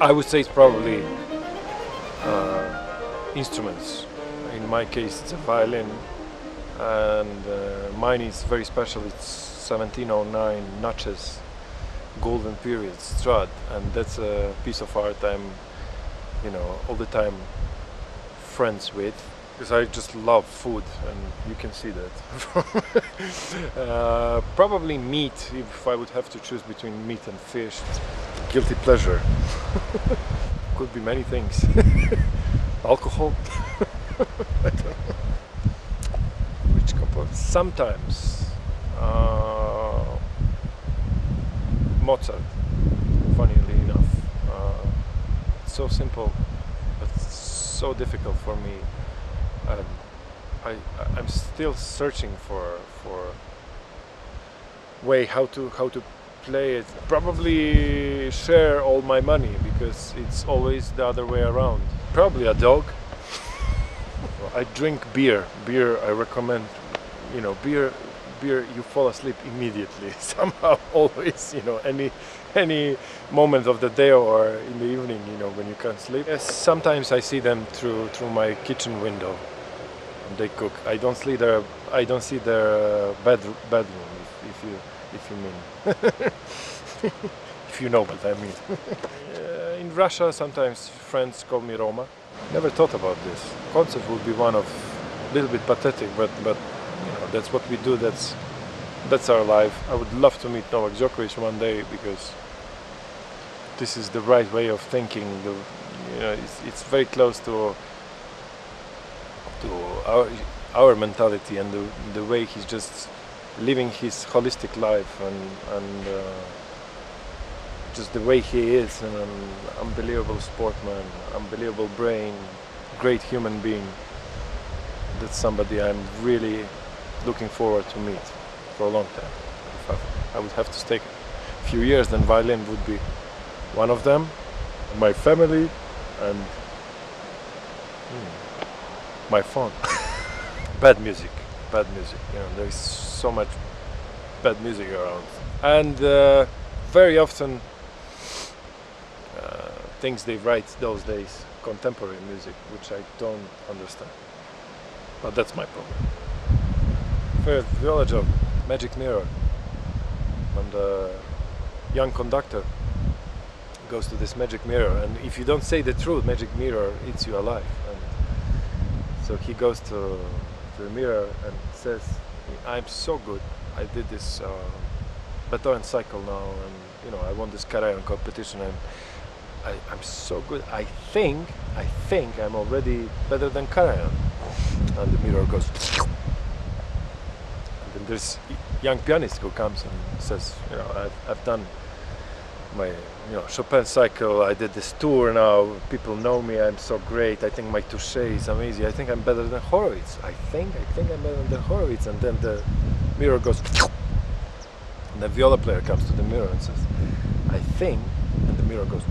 I would say it's probably uh, instruments. In my case, it's a violin, and uh, mine is very special. It's 1709 notches, Golden Period Strad, and that's a piece of art I'm, you know, all the time friends with because I just love food, and you can see that. uh, probably meat, if I would have to choose between meat and fish. Guilty pleasure. Could be many things. Alcohol. Which? Sometimes. Uh, Mozart, funnily enough. Uh, so simple, but so difficult for me and I, I'm still searching for for way how to how to play it. Probably share all my money because it's always the other way around. Probably a dog. I drink beer. Beer I recommend. You know, beer beer you fall asleep immediately somehow always you know any any moment of the day or in the evening you know when you can't sleep yes, sometimes i see them through through my kitchen window and they cook. I don't see their I don't see their uh, bed, bedroom if, if you if you mean if you know what I mean. uh, in Russia, sometimes friends call me Roma. Never thought about this. Concert would be one of a little bit pathetic, but but you know that's what we do. That's that's our life. I would love to meet Novak Djokovic one day because this is the right way of thinking. The, you know, it's, it's very close to to our our mentality and the, the way he's just living his holistic life and and uh, just the way he is an unbelievable sportsman, unbelievable brain, great human being. That's somebody I'm really looking forward to meet for a long time. If I, I would have to stay a few years, then violin would be one of them. My family and. Hmm, my phone. bad music, bad music. You know, there's so much bad music around, and uh, very often uh, things they write those days, contemporary music, which I don't understand. But that's my problem. First, village of Magic Mirror, and the young conductor goes to this magic mirror, and if you don't say the truth, magic mirror eats you alive. And so he goes to the mirror and says, I'm so good. I did this uh, Beethoven cycle now and you know I won this Karajan competition and I, am so good. I think, I think I'm already better than Karajan. And the mirror goes and then there's young pianist who comes and says, you know, I've, I've done my you know Chopin cycle. I did this tour now. People know me. I'm so great. I think my touche is amazing. I think I'm better than Horowitz. I think I think I'm better than Horowitz. And then the mirror goes, and the viola player comes to the mirror and says, I think, and the mirror goes,